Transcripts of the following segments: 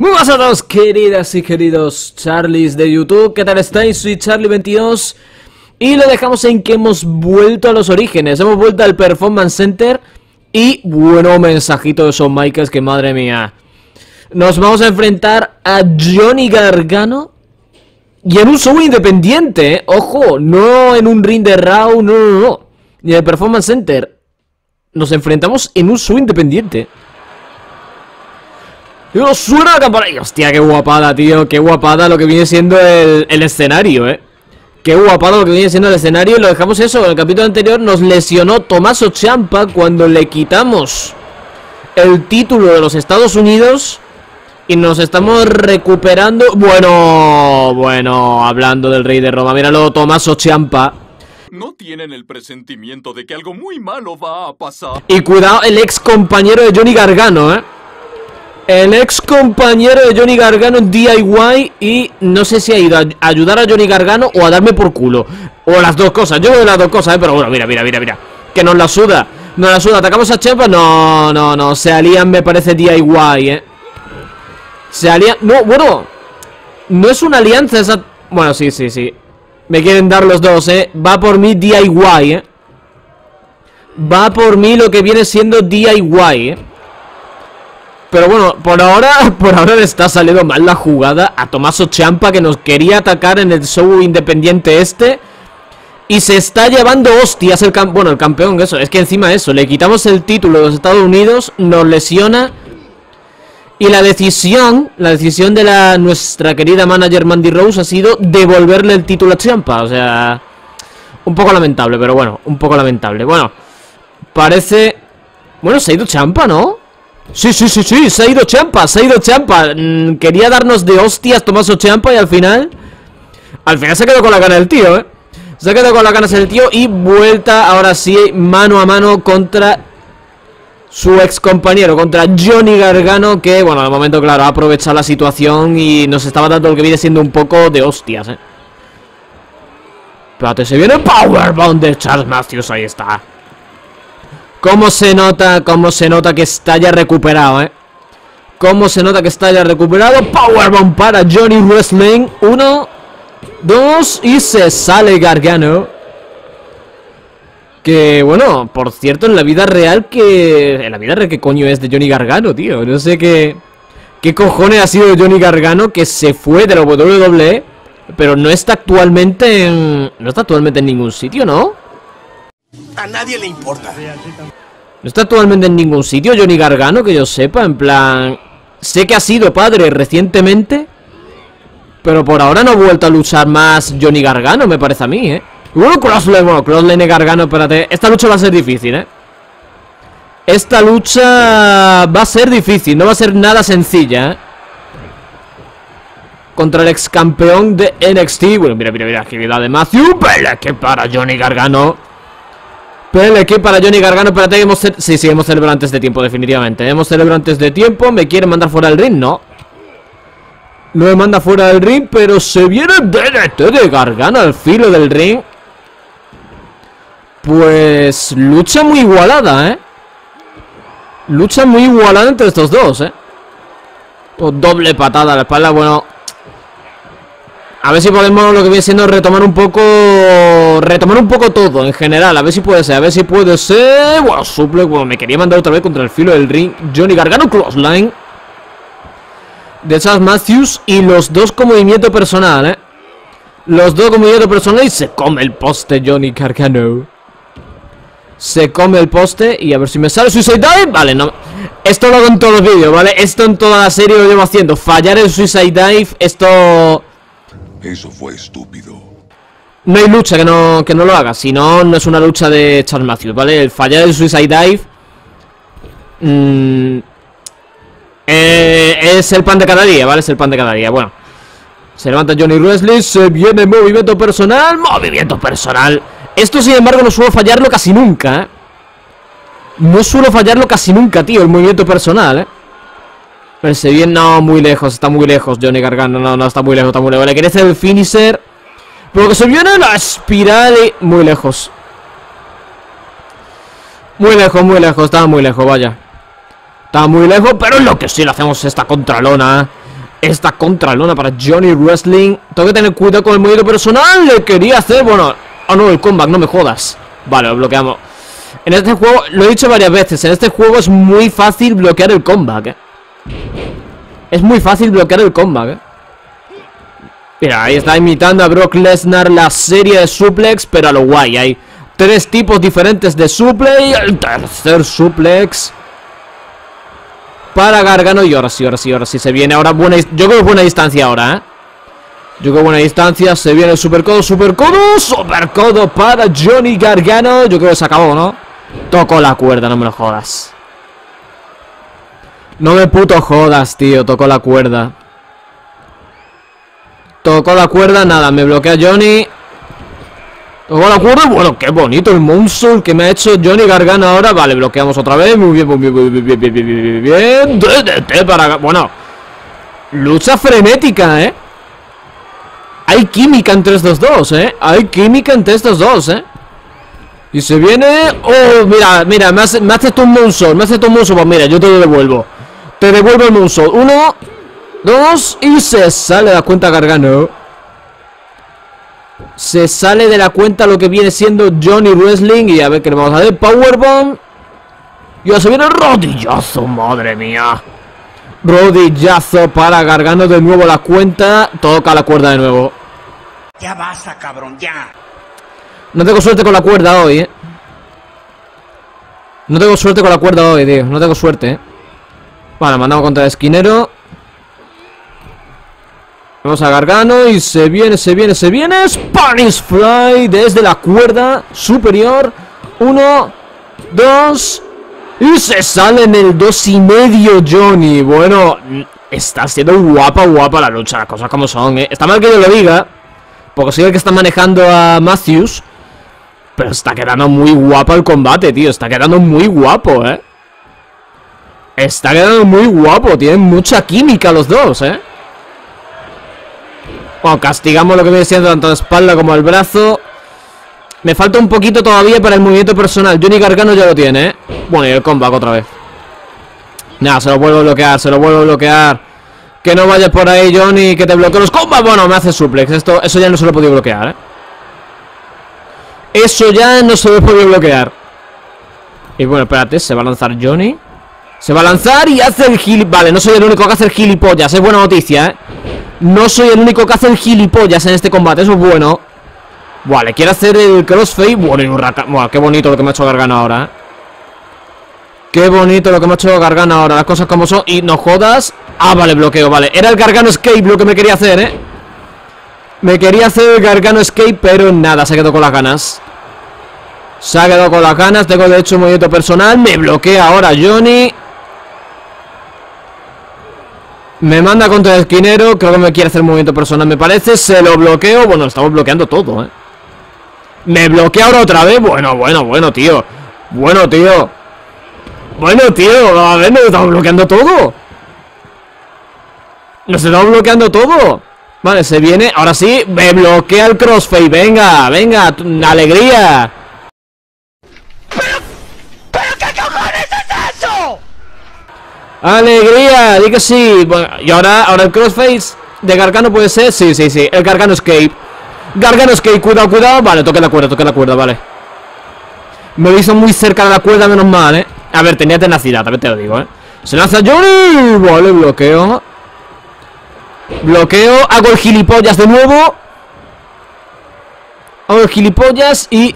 Muy buenas a todos, queridas y queridos Charlies de YouTube. ¿Qué tal estáis? Soy Charlie22 y lo dejamos en que hemos vuelto a los orígenes. Hemos vuelto al Performance Center y bueno, mensajito de Son Michaels que madre mía. Nos vamos a enfrentar a Johnny Gargano y en un show independiente, ¿eh? ojo, no en un ring de Raw, no, no, no, ni en el Performance Center. Nos enfrentamos en un show independiente. Digo, suena la campana. hostia, qué guapada, tío. Qué guapada lo que viene siendo el, el, escenario, eh. Qué guapada lo que viene siendo el escenario. Y lo dejamos eso. En el capítulo anterior nos lesionó Tomaso Champa cuando le quitamos el título de los Estados Unidos. Y nos estamos recuperando. Bueno, bueno, hablando del rey de Roma. Míralo, Tomaso Champa. No tienen el presentimiento de que algo muy malo va a pasar. Y cuidado, el ex compañero de Johnny Gargano, eh. El ex compañero de Johnny Gargano en DIY y no sé si ha ido a ayudar a Johnny Gargano o a darme por culo. O las dos cosas, yo veo las dos cosas, ¿eh? pero bueno, mira, mira, mira, mira. Que nos la suda, nos la suda. ¿Atacamos a Chepa? No, no, no, se alían me parece DIY, ¿eh? Se alían... No, bueno, no es una alianza esa... Bueno, sí, sí, sí. Me quieren dar los dos, ¿eh? Va por mí DIY, ¿eh? Va por mí lo que viene siendo DIY, ¿eh? Pero bueno, por ahora, por ahora le está saliendo mal la jugada a Tomaso Champa que nos quería atacar en el show independiente este. Y se está llevando hostias el campeón, bueno, el campeón, eso, es que encima eso, le quitamos el título de los Estados Unidos, nos lesiona. Y la decisión, la decisión de la nuestra querida manager Mandy Rose ha sido devolverle el título a Champa, o sea, un poco lamentable, pero bueno, un poco lamentable. Bueno, parece... Bueno, se ha ido Champa, ¿no? Sí, sí, sí, sí, se ha ido Champa, se ha ido Champa. Mm, Quería darnos de hostias Tomaso Champa y al final Al final se quedó con la gana del tío, eh Se quedó con la ganas del tío y vuelta ahora sí mano a mano contra su ex compañero, contra Johnny Gargano Que, bueno, de momento, claro, ha aprovechado la situación y nos estaba dando lo que viene siendo un poco de hostias, eh Espérate, se viene Powerbomb de Charles Matthews, ahí está Cómo se nota, cómo se nota que está ya recuperado, ¿eh? Cómo se nota que está ya recuperado. Powerbomb para Johnny Wrestling. Uno, dos y se sale Gargano. Que, bueno, por cierto, en la vida real que... En la vida real, ¿qué coño es de Johnny Gargano, tío? No sé qué... ¿Qué cojones ha sido de Johnny Gargano que se fue de la WWE? Pero no está actualmente en... No está actualmente en ningún sitio, ¿no? A nadie le importa. No está actualmente en ningún sitio Johnny Gargano, que yo sepa, en plan... Sé que ha sido padre recientemente, pero por ahora no ha vuelto a luchar más Johnny Gargano, me parece a mí, ¿eh? bueno, Crosslane, y Gargano, espérate. Esta lucha va a ser difícil, ¿eh? Esta lucha va a ser difícil, no va a ser nada sencilla, ¿eh? Contra el ex campeón de NXT. Bueno, mira, mira, mira, agilidad de Matthew. que para Johnny Gargano. El equipo para Johnny Gargano, espérate, hemos... Sí, sí, hemos celebrado antes de tiempo, definitivamente Hemos celebrado antes de tiempo, ¿me quieren mandar fuera del ring? No No me manda fuera del ring, pero se viene el DDT de Gargano al filo del ring Pues... Lucha muy igualada, ¿eh? Lucha muy igualada entre estos dos, ¿eh? Doble patada a la espalda, bueno a ver si podemos lo que viene siendo retomar un poco Retomar un poco todo en general. A ver si puede ser, a ver si puede ser. Bueno, suple, bueno, me quería mandar otra vez contra el filo del ring. Johnny Gargano, crossline De Charles Matthews Y los dos con movimiento personal, eh Los dos con movimiento personal Y se come el poste Johnny Gargano. Se come el poste Y a ver si me sale Suicide Dive. Vale, no. Esto lo hago en todos los vídeos, ¿vale? Esto en toda la serie lo llevo haciendo. Fallar el Suicide Dive Esto... Eso fue estúpido. No hay lucha que no, que no lo haga. Si no, no es una lucha de Charles Matthews, ¿vale? El fallar del Suicide Dive. Mmm, es el pan de cada día, ¿vale? Es el pan de cada día. Bueno. Se levanta Johnny Wesley. Se viene movimiento personal. Movimiento personal. Esto, sin embargo, no suelo fallarlo casi nunca, ¿eh? No suelo fallarlo casi nunca, tío, el movimiento personal, ¿eh? Pero se viene, no, muy lejos, está muy lejos Johnny Gargano, no, no, está muy lejos, está muy lejos Le quiere hacer el finisher Pero que se viene la espiral y... Muy lejos Muy lejos, muy lejos, estaba muy lejos, vaya Estaba muy lejos, pero lo que sí le hacemos esta contralona Esta contralona para Johnny Wrestling. Tengo que tener cuidado con el movimiento personal. Le quería hacer, bueno... Ah, no, el comeback, no me jodas. Vale, lo bloqueamos. En este juego, lo he dicho varias veces, en este juego es muy fácil bloquear el comeback, ¿eh? Es muy fácil bloquear el comeback, ¿eh? Mira, ahí está imitando a Brock Lesnar la serie de suplex, pero a lo guay. Hay tres tipos diferentes de suplex. El tercer suplex para Gargano. Y ahora sí, ahora sí, ahora sí se viene. Ahora buena. Yo creo que buena distancia ahora, ¿eh? Yo creo buena distancia. Se viene el supercodo, supercodo, supercodo para Johnny Gargano. Yo creo que se acabó, ¿no? Tocó la cuerda, no me lo jodas. No me puto jodas, tío. Tocó la cuerda. Tocó la cuerda, nada, me bloquea Johnny Tocó la cuerda, bueno, qué bonito el monstruo que me ha hecho Johnny Gargano ahora Vale, bloqueamos otra vez, muy bien, muy bien, muy bien, bien, bien, bien DDT para... bueno Lucha frenética, ¿eh? Hay química entre estos dos, ¿eh? Hay química entre estos dos, ¿eh? Y se viene... Oh, mira, mira, me hace, me hace un monstruo Me hace un monstruo, pues mira, yo te lo devuelvo Te devuelvo el monstruo. Uno Dos y se sale de la cuenta Gargano. Se sale de la cuenta lo que viene siendo Johnny Wrestling Y a ver qué le vamos a hacer. Powerbomb. Y ahora se viene el rodillazo, madre mía. Rodillazo para Gargano de nuevo la cuenta. Toca la cuerda de nuevo. Ya basta, cabrón, ya. No tengo suerte con la cuerda hoy, eh. No tengo suerte con la cuerda hoy, tío. No tengo suerte, eh Vale, mandamos contra el esquinero Vamos a Gargano y se viene, se viene, se viene Spanish Fly desde la cuerda superior Uno, dos Y se sale en el dos y medio Johnny Bueno, está siendo guapa, guapa la lucha Las cosas como son, ¿eh? Está mal que yo lo diga Porque soy el que está manejando a Matthews Pero está quedando muy guapo el combate, tío Está quedando muy guapo, ¿eh? Está quedando muy guapo Tienen mucha química los dos, ¿eh? Bueno, castigamos lo que viene siendo tanto la espalda como el brazo. Me falta un poquito todavía para el movimiento personal. Johnny Gargano ya lo tiene, ¿eh? Bueno, y el comeback otra vez. Nada, se lo vuelvo a bloquear, se lo vuelvo a bloquear. Que no vayas por ahí, Johnny, que te bloqueo los combats Bueno, me hace suplex, Esto, eso ya no se lo he podido bloquear, ¿eh? Eso ya no se lo he podido bloquear. Y bueno, espérate, se va a lanzar Johnny Se va a lanzar y hace el gil... Vale, no soy el único que hace el gilipollas Es buena noticia, ¿eh? No soy el único que hace el gilipollas en este combate, eso es bueno. Vale, quiere hacer el crossfade. Bueno, rata Bueno, qué bonito lo que me ha hecho Gargano ahora, ¿eh? Qué bonito lo que me ha hecho Gargano ahora Las cosas como son. Y no jodas. Ah, vale, bloqueo, vale. Era el Gargano Escape lo que me quería hacer, ¿eh? Me quería hacer el Gargano Escape Pero nada, se quedó con las ganas. Se ha quedado con las ganas Tengo de hecho un movimiento personal Me bloquea ahora Johnny me manda contra el esquinero Creo que me quiere hacer movimiento personal me parece Se lo bloqueo. Bueno, estamos bloqueando todo, eh Me bloquea ahora otra vez. Bueno, bueno, bueno, tío. Bueno, tío. Bueno, tío A ver, nos estamos bloqueando todo. Nos estamos bloqueando todo. Vale, se viene Ahora sí Me bloquea el crossfade. Venga, venga Alegría ¡Alegría! Di que sí. Bueno, y ahora, ahora el crossface de Gargano puede ser. Sí, sí, sí. El Gargano Escape. Gargano Escape, cuidado, cuidado. Vale, toque la cuerda, toque la cuerda, vale. Me hizo muy cerca de la cuerda, menos mal, eh. A ver, tenía tenacidad, también te lo digo, eh. Se lanza Johnny. Vale, bloqueo. Bloqueo. Hago el gilipollas de nuevo. Hago el gilipollas y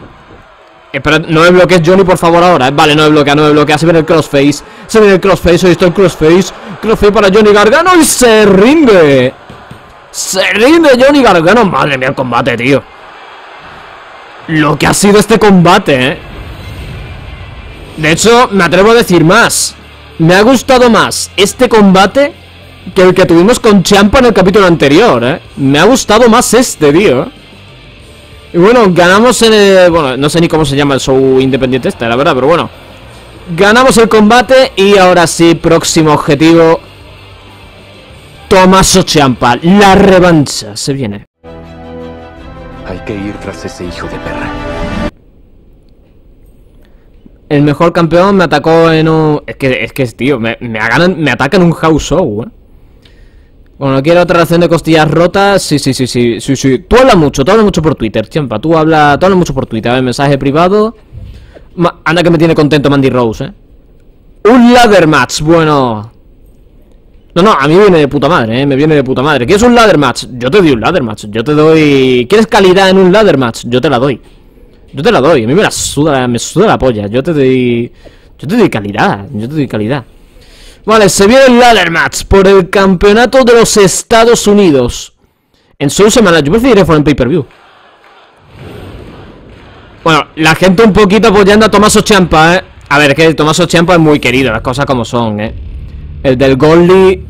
Espera, no me bloquees Johnny por favor ahora Vale, no me bloquea, no me bloquea Se viene el crossface Se viene el crossface, hoy estoy el crossface. Crossface para Johnny Gargano y se rinde. Se rinde Johnny Gargano. Madre mía el combate, tío. Lo que ha sido este combate, eh. De hecho, me atrevo a decir más. Me ha gustado más este combate Que el que tuvimos con Champa en el capítulo anterior, eh. Me ha gustado más este, tío. Y bueno, ganamos en el... Bueno, no sé ni cómo se llama el show independiente este, la verdad, pero bueno. Ganamos el combate y ahora sí, próximo objetivo. Tomaso Champa, la revancha, se viene. Hay que ir tras ese hijo de perra. El mejor campeón me atacó en un... Es que, es que tío, me, me, me ataca en un house show, ¿eh? Bueno, quiero otra relación de costillas rotas. Sí, sí, sí, sí, sí, sí. Tú hablas mucho, tú hablas mucho por Twitter, champa. Tú hablas, tú hablas mucho por Twitter. A ver, mensaje privado. Anda que me tiene contento Mandy Rose, eh. Un ladder match, bueno. No, no, a mí viene de puta madre, eh. Me viene de puta madre. ¿Quieres un ladder match? Yo te doy un ladder match. Yo te doy. ¿Quieres calidad en un ladder match? Yo te la doy. Yo te la doy. A mí me la suda, me suda la polla. Yo te doy. Yo te doy calidad. Yo te doy calidad. Vale, se viene el ladder match por el campeonato de los Estados Unidos. En su semana, yo preferiría fuera en pay-per-view. Bueno, la gente un poquito apoyando a Tomaso Champa, eh. A ver, es que Tomaso Champa es muy querido, las cosas como son, eh. El del Goldie.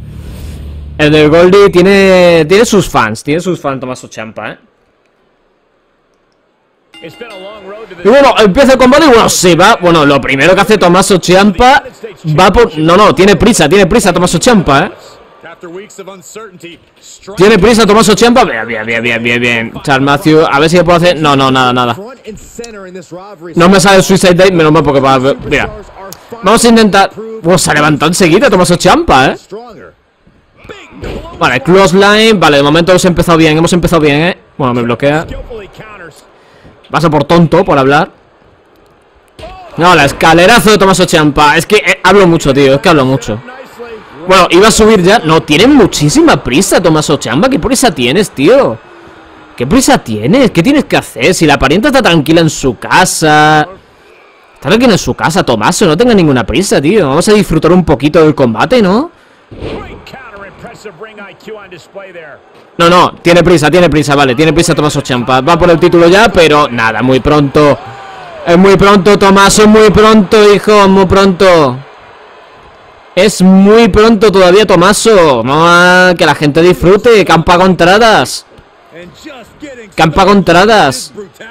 El del Goldie tiene. Tiene sus fans, tiene sus fans Tomaso Champa, eh. Y bueno, empieza el combate y bueno, se va. Bueno, lo primero que hace Tomaso Ciampa va por. No, no, tiene prisa, tiene prisa Tomaso Ciampa, eh. Tiene prisa Tomaso Ciampa. Bien, bien, bien, bien, bien, bien. Charles Matthew, a ver si le puedo hacer. No, no, nada, nada. No me sale el Suicide Day, menos mal porque va. Mira. Vamos a intentar. Bueno, se ha levantado enseguida Tomaso Ciampa, eh. Vale, close line. Vale, de momento hemos empezado bien, hemos empezado bien, eh. Bueno, me bloquea. Pasa por tonto, por hablar. No, la escalerazo de Tomaso Champa. Es que eh, hablo mucho, tío. Es que hablo mucho. Bueno, iba a subir ya. No, tiene muchísima prisa, Tomaso Champa. ¿Qué prisa tienes, tío? ¿Qué prisa tienes? ¿Qué tienes que hacer? Si la parienta está tranquila en su casa. Está tranquila en su casa, Tomaso. No tenga ninguna prisa, tío. Vamos a disfrutar un poquito del combate, ¿no? No, no, tiene prisa, tiene prisa, vale, tiene prisa Tomaso Champa. Va por el título ya, pero nada, muy pronto. Es muy pronto, Tomaso, muy pronto, hijo, muy pronto. Es muy pronto todavía, Tomaso. Vamos que la gente disfrute. Que han pagado entradas.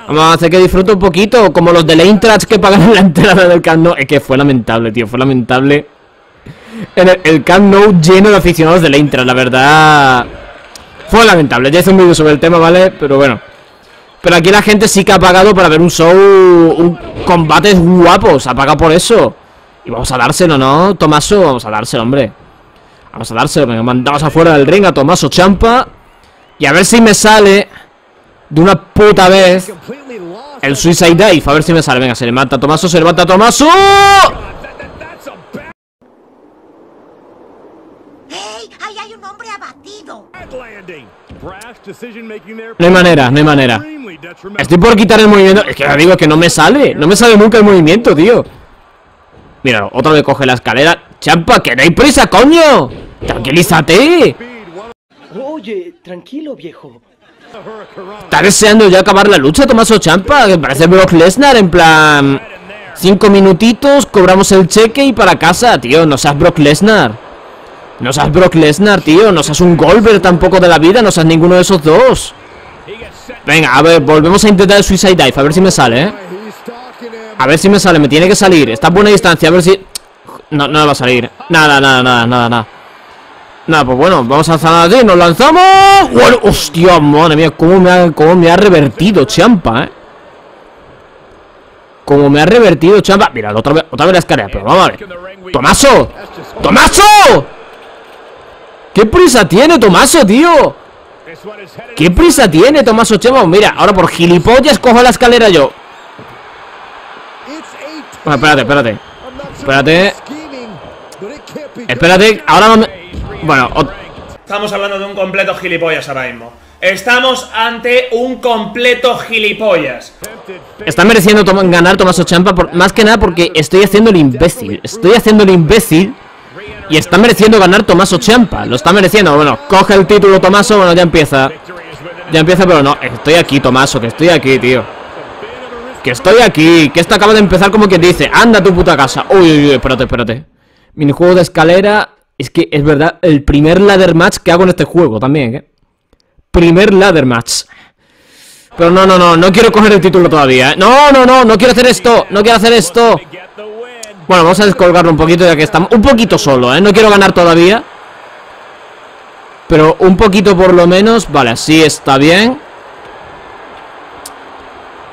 Vamos a hacer que disfrute un poquito, como los de la Eintracht que pagaron la entrada del Camp Nou. Es que fue lamentable, tío, fue lamentable. En el, el Camp Nou lleno de aficionados de la Eintracht, la verdad... Fue lamentable, ya hice un vídeo sobre el tema, ¿vale? Pero bueno Pero aquí la gente sí que ha pagado para ver un show Un combates guapos Ha pagado por eso Y vamos a dárselo, ¿no? Tomaso, vamos a dárselo, hombre. Vamos a dárselo, venga, mandamos afuera del ring a Tomaso Champa Y a ver si me sale De una puta vez El Suicide Dive, a ver si me sale Venga, se levanta Tomaso, se levanta Tomaso. ¡Ey! ¡Ahí hay un hombre abatido! No hay manera, no hay manera. Estoy por quitar el movimiento. Es que ya digo que no me sale. No me sale nunca el movimiento, tío Mira, otra vez coge la escalera. Champa, que no hay prisa, coño. Tranquilízate. Oye, tranquilo, viejo. Está deseando ya acabar la lucha, Tomaso Champa Que parece Brock Lesnar, en plan Cinco minutitos, cobramos el cheque y para casa Tío, no seas Brock Lesnar. No seas Brock Lesnar, tío No seas un Goldberg tampoco de la vida No seas ninguno de esos dos. Venga, a ver, volvemos a intentar el Suicide Dive A ver si me sale, eh A ver si me sale, me tiene que salir Está a buena distancia, a ver si... No, no me va a salir Nada, nada, nada, nada, nada Nada, pues bueno, vamos a lanzar así, nos lanzamos Hostia, madre mía, cómo me ha, cómo me ha revertido Champa, eh Como me ha revertido Champa Mira, otra vez, otra vez la escalera, pero vamos a ver ¡Tomaso! ¡Tomaso! ¿Qué prisa tiene Tomaso, tío? ¿Qué prisa tiene Tomaso Champa? Mira, ahora por gilipollas cojo la escalera yo Bueno, espérate, espérate. Espérate. Espérate, ahora no me... Bueno, Estamos hablando de un completo gilipollas ahora mismo. Estamos ante un completo gilipollas. está mereciendo ganar Tomaso Champa por- Más que nada porque estoy haciendo el imbécil. Estoy haciendo el imbécil Y está mereciendo ganar Tomaso Champa Lo está mereciendo, bueno, coge el título Tomaso. Bueno, ya empieza. Ya empieza, pero no, estoy aquí Tomaso Que estoy aquí, tío Que estoy aquí, que esto acaba de empezar como quien dice Anda a tu puta casa Uy, uy, uy, espérate, espérate Minijuego de escalera Es que es verdad, el primer ladder match que hago en este juego también, ¿eh? Primer ladder match Pero no, no, no, no quiero coger el título todavía, ¿eh? No, no, no, no quiero hacer esto No quiero hacer esto Bueno, vamos a descolgarlo un poquito ya que estamos Un poquito solo, ¿eh? No quiero ganar todavía Pero un poquito por lo menos Vale, así está bien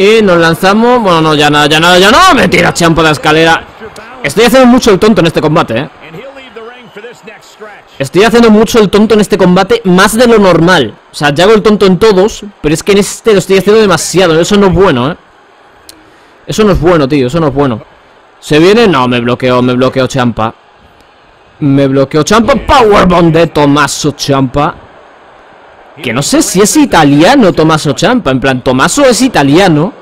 Y nos lanzamos Bueno, no, ya nada, ya nada, ya no Me tira champa de la escalera Estoy haciendo mucho el tonto en este combate, ¿eh? Estoy haciendo mucho el tonto en este combate, más de lo normal. O sea, ya hago el tonto en todos, pero es que en este lo estoy haciendo demasiado. Eso no es bueno, ¿eh? Eso no es bueno, tío, eso no es bueno. ¿Se viene? No, me bloqueó, me bloqueó Champa. Me bloqueó Champa. Powerbomb de Tomaso Champa. Que no sé si es italiano Tomaso Champa. En plan, Tomaso es italiano.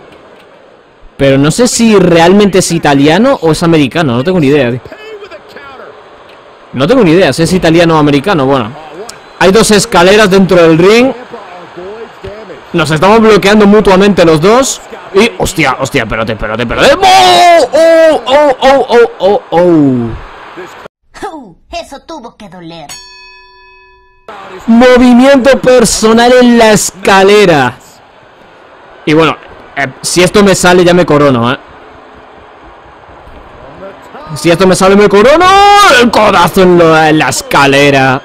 Pero no sé si realmente es italiano o es americano. No tengo ni idea. No tengo ni idea si es italiano o americano. Bueno. Hay dos escaleras dentro del ring. Nos estamos bloqueando mutuamente los dos. Y, hostia, hostia, espérate, espérate, espérate. ¡Oh! ¡Oh! ¡Oh! ¡Oh! ¡Oh! ¡Oh! ¡Oh! Uh, eso tuvo que doler. Movimiento personal en la escalera. Y bueno, eh, si esto me sale ya me corono, ¿eh? Si esto me sale me corono. El codazo en, en la escalera.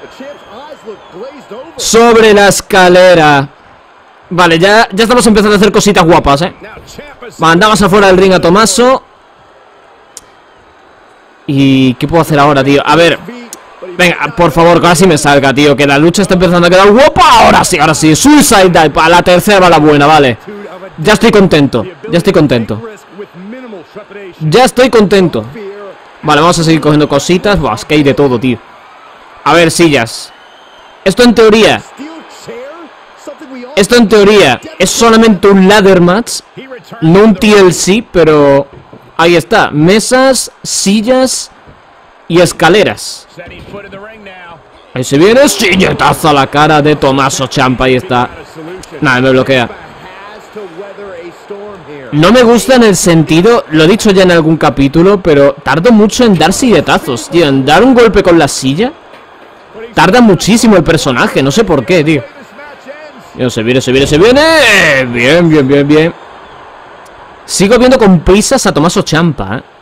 Sobre la escalera. Vale, ya, ya estamos empezando a hacer cositas guapas, ¿eh? Mandamos afuera del ring a Tomaso. ¿Y qué puedo hacer ahora, tío? A ver, Venga, por favor, sí me salga, tío Que la lucha está empezando a quedar guapa. Ahora sí, ahora sí, Suicide Dive A la tercera va la buena, vale. Ya estoy contento, ya estoy contento. Ya estoy contento. Vale, vamos a seguir cogiendo cositas. Buah, es que hay de todo, tío. A ver, sillas. Esto en teoría Esto en teoría Es solamente un ladder match No un TLC, pero Ahí está, mesas, sillas Y escaleras Ahí se viene, silletazo a la cara de Tomaso Champa, ahí está. Nada, me bloquea. No me gusta en el sentido, lo he dicho ya en algún capítulo, pero tardo mucho en dar silletazos, tío. En dar un golpe con la silla. Tarda muchísimo el personaje, no sé por qué, tío. Se viene, se viene, se viene. Bien, bien, bien, bien. Sigo viendo con prisas a Tomaso Champa, eh.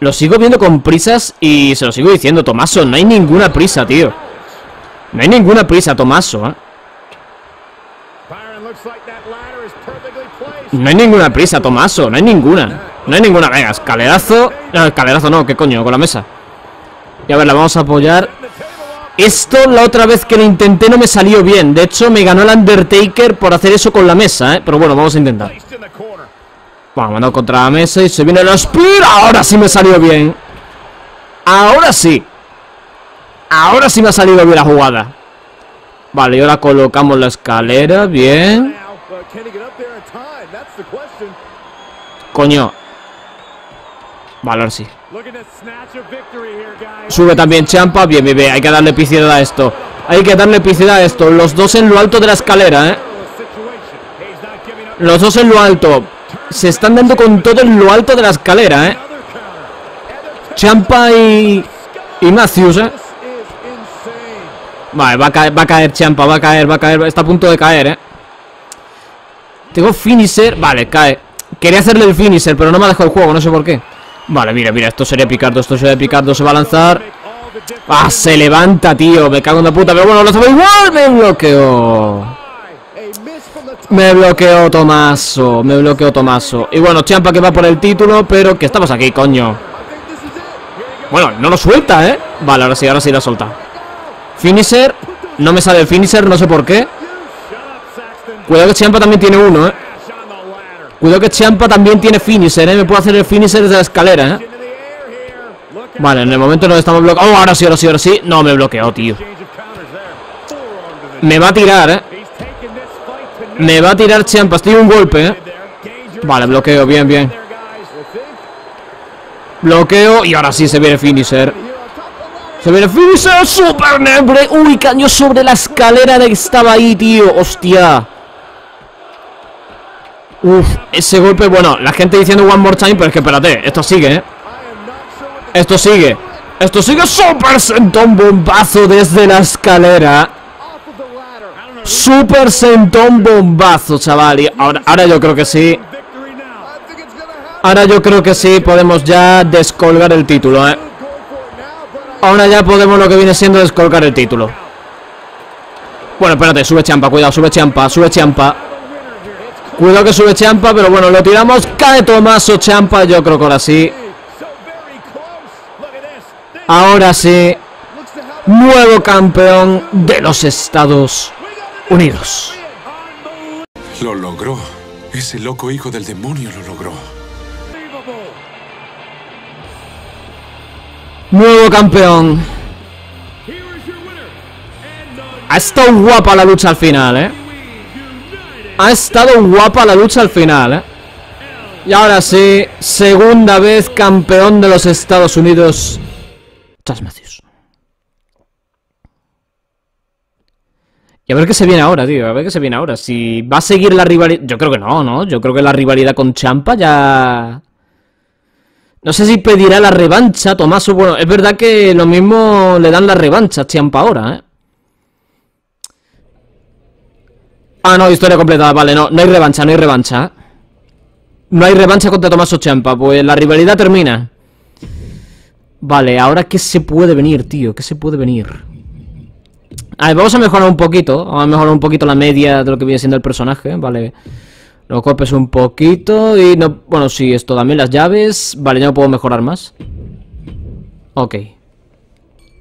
Lo sigo viendo con prisas y se lo sigo diciendo, Tomaso, no hay ninguna prisa, tío. No hay ninguna prisa, Tomaso, ¿eh? No hay ninguna prisa, Tomaso, no hay ninguna. No hay ninguna, venga, escalerazo. No, escalerazo no, ¿qué coño? Con la mesa. Y a ver, la vamos a apoyar. Esto la otra vez que lo intenté no me salió bien. De hecho, me ganó el Undertaker por hacer eso con la mesa, ¿eh? Pero bueno, vamos a intentar. Vamos, mandado contra la mesa y se viene el Spear. Ahora sí me salió bien. Ahora sí. Ahora sí me ha salido bien la jugada. Vale, y ahora colocamos la escalera. Bien. Coño. Vale, ahora sí. Sube también Champa. Bien, bien, bien. Hay que darle epicidad a esto. Hay que darle epicidad a esto. Los dos en lo alto de la escalera, ¿eh? Los dos en lo alto. Se están dando con todo en lo alto de la escalera, ¿eh? Champa y... Y Matthews, ¿eh? Vale, va a caer, va a caer Champa, va a caer, va a caer Está a punto de caer, ¿eh? Tengo finisher, vale, cae Quería hacerle el finisher, pero no me ha dejado el juego, no sé por qué Vale, mira, mira, esto sería Picardo, esto sería Picardo, se va a lanzar Ah, se levanta, tío, me cago en la puta Pero bueno, lo hacemos igual, me bloqueó me bloqueó Tomaso, me bloqueó Tomaso Y bueno, Champa que va por el título Pero que estamos aquí, coño Bueno, no lo suelta, ¿eh? Vale, ahora sí, ahora sí lo suelta Finisher, no me sale el finisher, no sé por qué Cuidado que Champa también tiene uno, ¿eh? Cuidado que Champa también tiene finisher, ¿eh? Me puedo hacer el finisher desde la escalera, ¿eh? Vale, en el momento nos estamos bloqueando Oh, ahora sí, ahora sí, ahora sí No, me bloqueó, tío Me va a tirar, ¿eh? Me va a tirar Champa, estoy un golpe, ¿eh? Vale, bloqueo, bien, bien. Bloqueo y ahora sí se viene finisher. Se viene finisher, super nebre Uy, caño sobre la escalera de que estaba ahí, tío Hostia. Uf, ese golpe, bueno, la gente diciendo one more time Pero es que espérate, esto sigue, ¿eh? Esto sigue. Esto sigue, super sentón bombazo desde la escalera Super sentón bombazo, chaval. Ahora, ahora yo creo que sí. Ahora yo creo que sí Podemos ya descolgar el título, eh. Ahora ya podemos lo que viene siendo descolgar el título. Bueno, espérate, sube champa, cuidado, sube champa, sube champa. Cuidado que sube champa, pero bueno, lo tiramos. Cae Tomaso champa, yo creo que ahora sí. Ahora sí, nuevo campeón de los Estados Unidos. Lo logró. Ese loco hijo del demonio lo logró. Nuevo campeón. Ha estado guapa la lucha al final, ¿eh? Ha estado guapa la lucha al final, ¿eh? Y ahora sí, segunda vez campeón de los Estados Unidos. Chas Y a ver qué se viene ahora, tío. A ver qué se viene ahora. Si va a seguir la rivalidad... Yo creo que no, ¿no? Yo creo que la rivalidad con Champa ya... No sé si pedirá la revancha, Tomaso. Bueno, es verdad que lo mismo le dan la revancha a Champa ahora, ¿eh? Ah, no, historia completada, vale, no, no hay revancha, no hay revancha No hay revancha contra Tomaso Champa Pues la rivalidad termina Vale, ahora ¿qué se puede venir, tío? ¿Qué se puede venir? A ver, vamos a mejorar un poquito Vamos a mejorar un poquito la media de lo que viene siendo el personaje Vale Los golpes un poquito Y no, bueno, sí, esto también, las llaves Vale, ya no puedo mejorar más Ok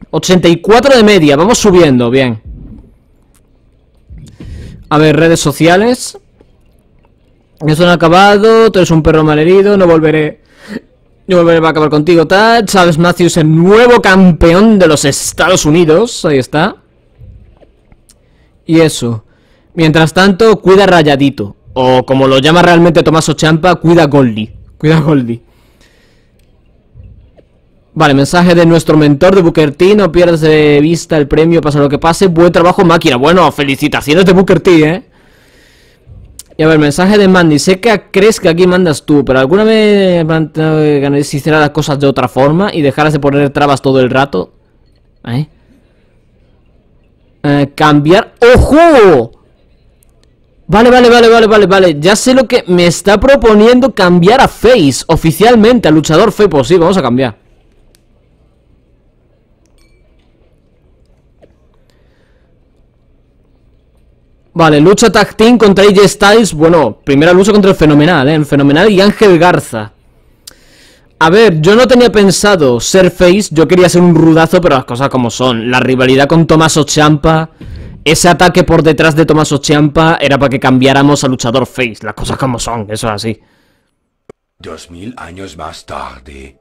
84 de media, vamos subiendo, bien a ver, redes sociales. Eso no ha acabado, tú eres un perro malherido, no volveré. No volveré a acabar contigo, tal. Charles Matthews, el nuevo campeón de los Estados Unidos. Ahí está. Y eso. Mientras tanto, cuida Rayadito. O como lo llama realmente Tomás Ochampa, cuida Goldie. Cuida Goldie. Vale, mensaje de nuestro mentor de Booker T. No pierdas de vista el premio, pasa lo que pase. Buen trabajo, máquina. Bueno, felicitaciones de Booker T, ¿eh? Y a ver, mensaje de Mandy. Sé que crees que aquí mandas tú, pero alguna vez si hiciera las cosas de otra forma y dejaras de poner trabas todo el rato. ¿Eh? Eh cambiar. ¡Ojo! Vale, vale, vale, vale, vale, vale. Ya sé lo que me está proponiendo cambiar a Face oficialmente, al luchador Face. Pues sí, vamos a cambiar. Vale, lucha tag team contra AJ Styles. Bueno, primera lucha contra el Fenomenal, ¿eh? El Fenomenal y Ángel Garza. A ver, yo no tenía pensado ser face, yo quería ser un rudazo, pero las cosas como son. La rivalidad con Tommaso Ciampa, ese ataque por detrás de Tommaso Ciampa era para que cambiáramos a luchador face. Las cosas como son, eso es así. Dos mil años más tarde.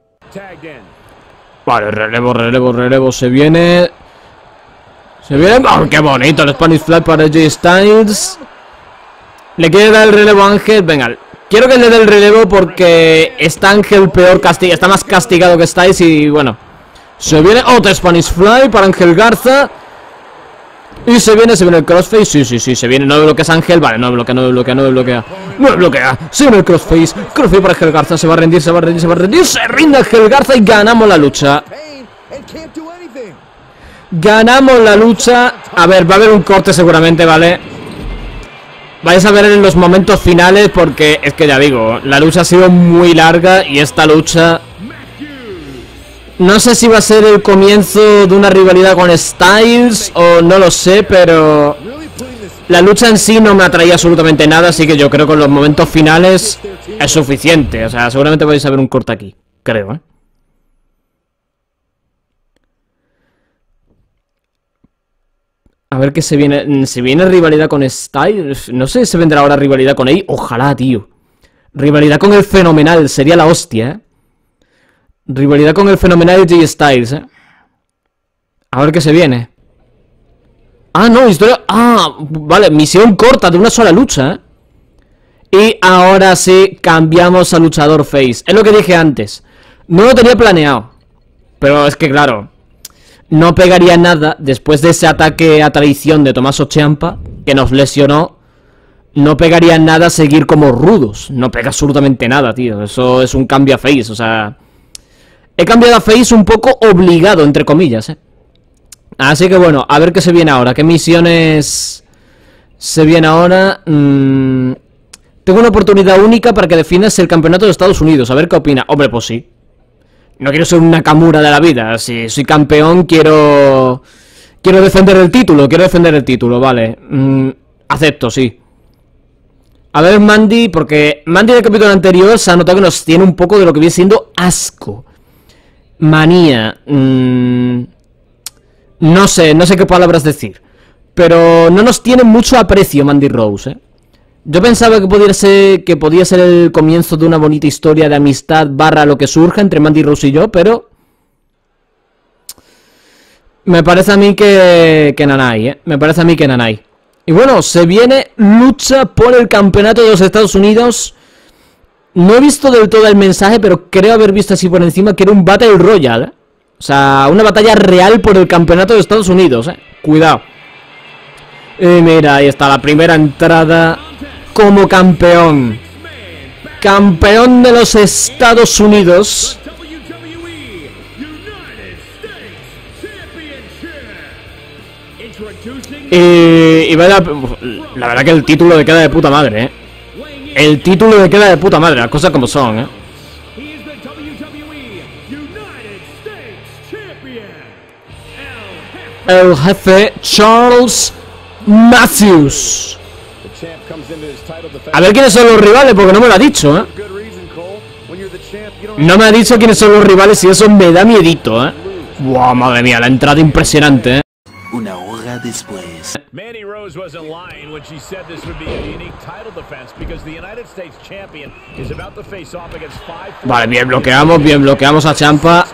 Vale, relevo, relevo, relevo, se viene... Se viene... ¡Oh, qué bonito! El Spanish Fly para J Styles. ¿Le quiere dar el relevo a Ángel? Venga, quiero que le dé el relevo porque está Ángel peor castigado, está más castigado que Styles y bueno. Se viene otro Spanish Fly para Ángel Garza. Y se viene, se viene el crossface, sí, sí, sí, se viene, no bloqueas Ángel, vale, no bloquea, no bloquea, no bloquea, no bloquea, se viene el crossface, crossface para Ángel Garza, se va a rendir, se va a rendir, se va a rendir, se rinde Ángel Garza y ganamos la lucha. Ganamos la lucha. A ver, va a haber un corte seguramente, ¿vale? Vais a ver en los momentos finales Porque es que ya digo La lucha ha sido muy larga Y esta lucha No sé si va a ser el comienzo De una rivalidad con Styles O no lo sé, pero La lucha en sí no me atraía absolutamente nada Así que yo creo que en los momentos finales Es suficiente, o sea, seguramente vais a ver un corte aquí Creo, ¿eh? A ver qué se viene. ¿Se viene rivalidad con Styles? No sé si se vendrá ahora rivalidad con él. Ojalá, tío. Rivalidad con el fenomenal. Sería la hostia, ¿eh? Rivalidad con el fenomenal de J Styles, ¿eh? A ver qué se viene. Ah, no, historia... Ah, vale, misión corta de una sola lucha, ¿eh? Y ahora sí, cambiamos a luchador face. Es lo que dije antes. No lo tenía planeado. Pero es que, claro, no pegaría nada después de ese ataque a traición de Tomaso Ciampa, que nos lesionó. No pegaría nada seguir como rudos. No pega absolutamente nada, tío. Eso es un cambio a face, o sea... He cambiado a face un poco obligado, entre comillas, eh. Así que bueno, a ver qué se viene ahora. ¿Qué misiones se viene ahora? Mm, tengo una oportunidad única para que defiendas el campeonato de Estados Unidos. A ver qué opina. Hombre, pues sí. No quiero ser una Nakamura de la vida. Si soy campeón, quiero... Quiero defender el título, quiero defender el título, vale. Mm, acepto, sí. A ver, Mandy, porque Mandy del capítulo anterior se ha notado que nos tiene un poco de lo que viene siendo asco. manía. mm, no sé, no sé qué palabras decir. Pero no nos tiene mucho aprecio Mandy Rose, ¿eh? Yo pensaba que podía ser, que ser el comienzo de una bonita historia de amistad barra lo que surja entre Mandy Rose y yo, pero... Me parece a mí que, que Nanai, ¿eh? Me parece a mí que Nanai. Y bueno, se viene lucha por el campeonato de los Estados Unidos. No he visto del todo el mensaje, pero creo haber visto así por encima que era un Battle Royale. ¿eh? O sea, una batalla real por el campeonato de Estados Unidos, ¿eh? Cuidado. Y mira, ahí está la primera entrada como campeón. Campeón de los Estados Unidos. Y, vaya- la verdad que el título le queda de puta madre, ¿eh? El título le queda de puta madre, las cosas como son, ¿eh? El jefe Charles Matthews. A ver quiénes son los rivales, porque no me lo ha dicho, ¿eh? No me ha dicho quiénes son los rivales y eso me da miedito, ¿eh? Buah, madre mía, la entrada impresionante, ¿eh? Una hora después. Mandy Rose wasn't lying when she said this would be a unique title defense because the United States champion is about to face off against five Vale, bien bloqueamos, bien bloqueamos a Champa.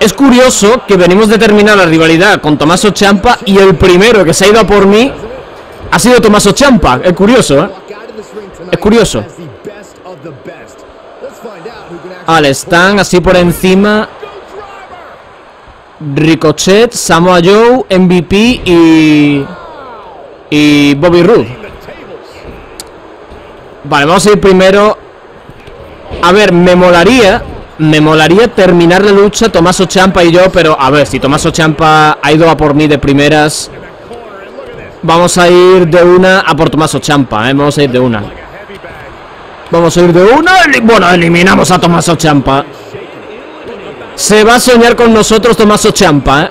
Es curioso que venimos de terminar la rivalidad con Tomaso Champa y el primero que se ha ido a por mí ha sido Tomaso Champa. Es curioso, ¿eh? Es curioso. Vale, están así por encima. Ricochet, Samoa Joe, MVP y. Y Bobby Roode. Vale, vamos a ir primero. A ver, me molaría. Me molaría terminar la lucha Tomaso Champa y yo, pero a ver, si Tomaso Champa ha ido a por mí de primeras. Vamos a ir de una a por Tomaso Champa, ¿eh? Vamos a ir de una. Vamos a ir de una. Bueno, eliminamos a Tomaso Champa. Se va a soñar con nosotros Tomaso Champa, ¿eh?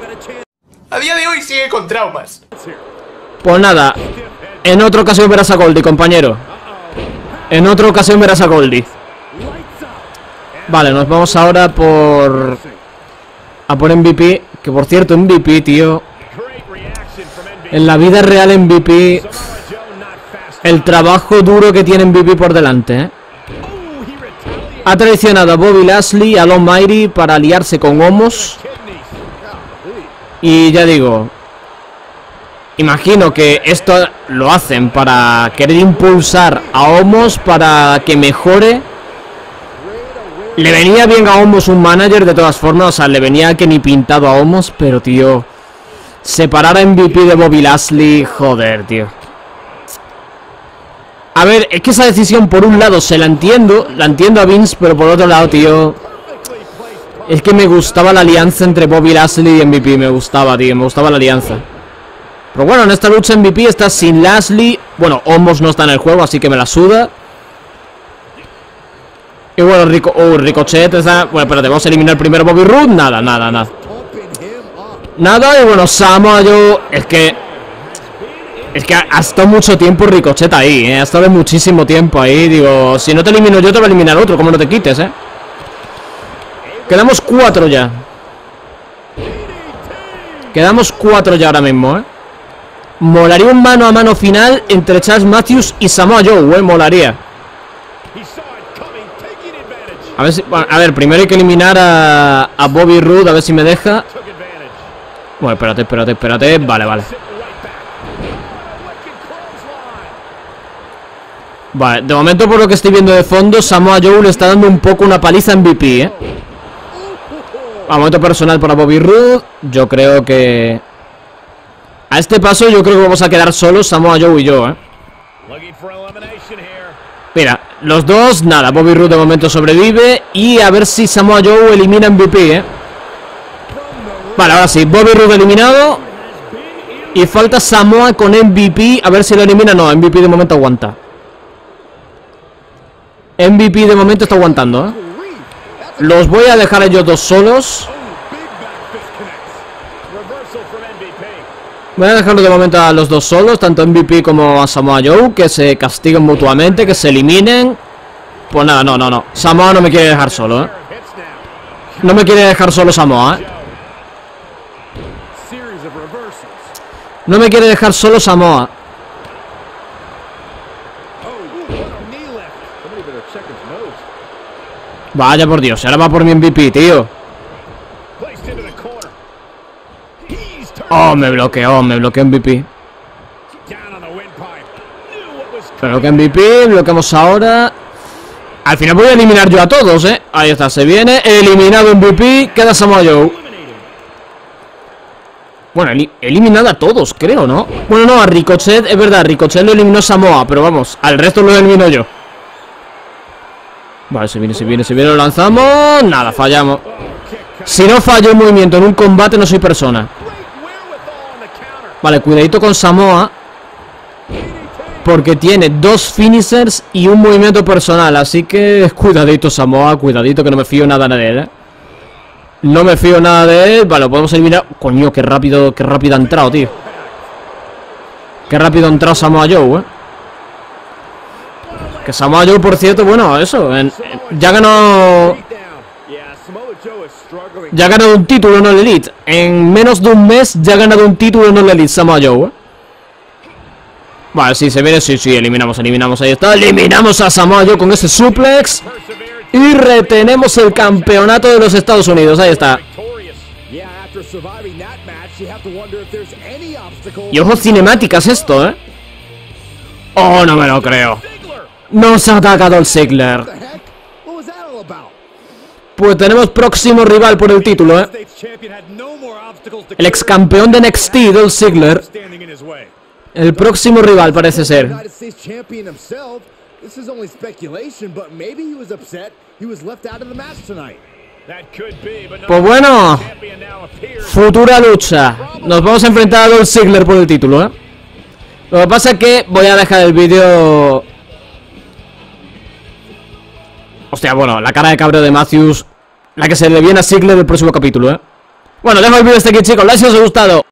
A día de hoy sigue con traumas. Pues nada, en otra ocasión verás a Goldie, compañero. En otra ocasión verás a Goldie. Vale, nos vamos ahora por... A por MVP. Que por cierto, MVP, tío. En la vida real MVP... El trabajo duro que tiene MVP por delante, ¿eh? Ha traicionado a Bobby Lashley a Lon Mighty para aliarse con Homos. Y ya digo, Imagino que esto lo hacen para querer impulsar a Homos para que mejore. Le venía bien a Homos un manager de todas formas, o sea, le venía que ni pintado a Homos, pero tío, separar a MVP de Bobby Lashley, joder, tío. A ver, es que esa decisión por un lado se la entiendo, la entiendo a Vince, pero por otro lado, tío, es que me gustaba la alianza entre Bobby Lashley y MVP, me gustaba, tío, me gustaba la alianza. Pero bueno, en esta lucha MVP está sin Lashley. Bueno, Homos no está en el juego, así que me la suda. Y bueno, Rico, oh, Ricochet está... Bueno, espérate, vamos a eliminar primero Bobby Roode. Nada, nada, nada. Nada, y bueno, Samoa yo... Es que... Es que ha estado mucho tiempo Ricochet ahí, ¿eh? Ha estado muchísimo tiempo ahí. Digo, si no te elimino yo, te va a eliminar otro. Como no te quites, ¿eh? Quedamos cuatro ya. Quedamos cuatro ya ahora mismo, ¿eh? Molaría un mano a mano final entre Charles Matthews y Samoa Joe, eh, molaría. A ver si, a ver, primero hay que eliminar a, a Bobby Roode, a ver si me deja. Bueno, espérate, espérate, espérate. Vale, vale. Vale, de momento por lo que estoy viendo de fondo, Samoa Joe le está dando un poco una paliza en MVP, ¿eh? A momento personal para Bobby Roode, yo creo que... A este paso yo creo que vamos a quedar solos Samoa Joe y yo, ¿eh? Mira, los dos, nada, Bobby Roode de momento sobrevive y a ver si Samoa Joe elimina MVP, ¿eh? Vale, ahora sí, Bobby Roode eliminado y falta Samoa con MVP, a ver si lo elimina, no, MVP de momento aguanta. MVP de momento está aguantando, ¿eh? Los voy a dejar ellos dos solos. Voy a dejarlo de momento a los dos solos, tanto MVP como a Samoa Joe, que se castiguen mutuamente, que se eliminen. Pues nada, no, no, no. Samoa no me quiere dejar solo, ¿eh? No me quiere dejar solo Samoa, ¿eh? No me quiere dejar solo Samoa. Vaya por Dios, ahora va por mi MVP, tío. Oh, me bloqueó, me bloqueó MVP. que MVP, bloqueamos ahora. Al final voy a eliminar yo a todos, ¿eh? Ahí está, se viene. Eliminado MVP, queda Samoa Joe. Bueno, he eliminado a todos, creo, ¿no? Bueno, no, a Ricochet, es verdad, Ricochet lo eliminó Samoa, pero vamos, al resto lo elimino yo. Vale, se viene, se viene, se viene, lo lanzamos. Nada, fallamos. Si no fallo un movimiento en un combate, no soy persona. Vale, cuidadito con Samoa. Porque tiene dos finishers y un movimiento personal. Así que cuidadito Samoa, cuidadito que no me fío nada de él, ¿eh? No me fío nada de él. Vale, lo podemos eliminar. Coño, qué rápido, qué rápido ha entrado, tío. Qué rápido ha entrado Samoa Joe, eh. Que Samoa Joe, por cierto, bueno, eso. en- ya ganó. Ya ha ganado un título en el Elite. En menos de un mes ya ha ganado un título en el Elite, Samoa Joe, eh. Vale, sí, se viene, sí, sí, eliminamos, eliminamos, ahí está. Eliminamos a Samoa Joe con ese suplex. Y retenemos el campeonato de los Estados Unidos, ahí está. Y ojo, cinemáticas esto, ¿eh? Oh, no me lo creo. Nos ha atacado el Ziggler. Pues tenemos próximo rival por el título, ¿eh? El ex campeón de NXT, Dolph Ziggler. El próximo rival parece ser. This is only speculation, but maybe he was upset he was left out of the match tonight. That could be, but no Pues bueno, champion now appears. futura lucha. Nos vamos a enfrentar a Dolph Ziggler por el título, ¿eh? Lo que pasa es que voy a dejar el vídeo... Hostia, bueno, la cara de cabreo de Matthews. La que se le viene a Ziggler el próximo capítulo, ¿eh? Bueno, dejo el vídeo hasta aquí, chicos. Like si os ha gustado.